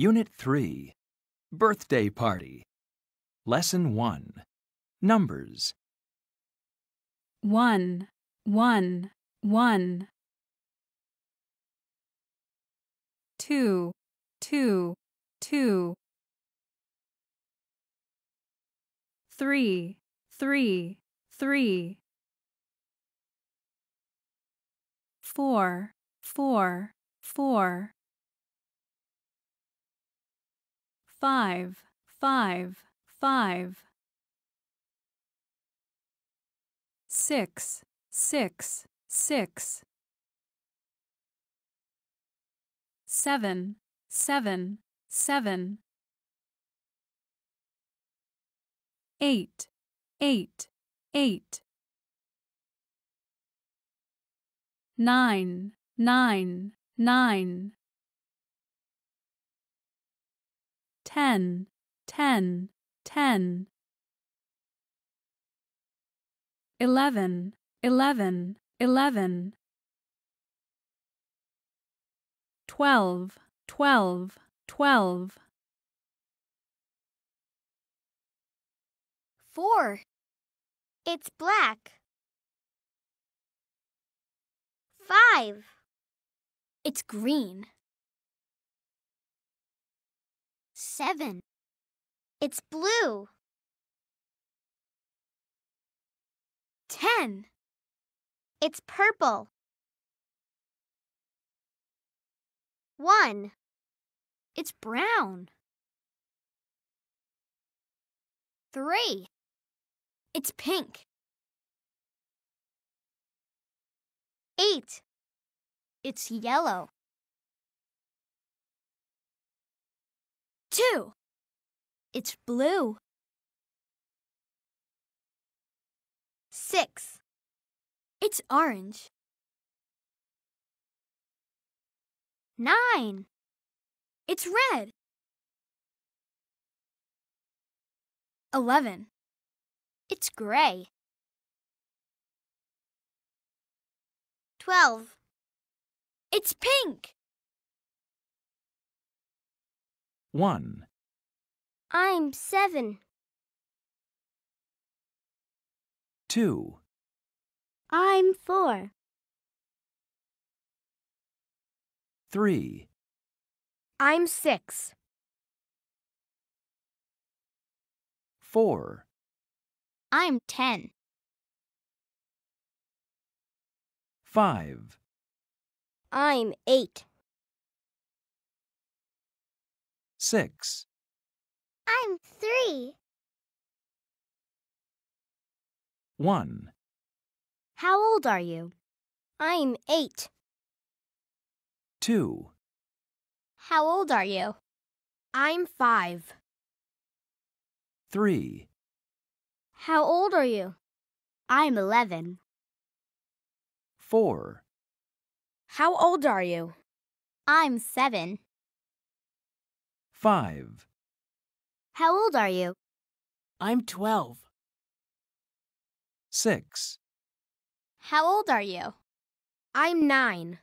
Unit 3 Birthday Party. Lesson 1 Numbers. one, one, one. Two, two, two. Three, three, three. Four, four, four. Five, five, five. Six, six, six. Seven, seven, seven. Eight, eight, eight. Nine, nine, nine. Ten, ten, ten. Eleven, eleven, eleven. Twelve, twelve, twelve. Four. It's black. Five. It's green. Seven. It's blue. Ten. It's purple. One. It's brown. Three. It's pink. Eight. It's yellow. Two. It's blue. Six. It's orange. Nine. It's red. Eleven. It's gray. Twelve. It's pink. 1. I'm 7. 2. I'm 4. 3. I'm 6. 4. I'm 10. 5. I'm 8. Six. I'm three. One. How old are you? I'm eight. Two. How old are you? I'm five. Three. How old are you? I'm eleven. Four. How old are you? I'm seven. 5, How old are you? I'm 12. 6, How old are you? I'm nine.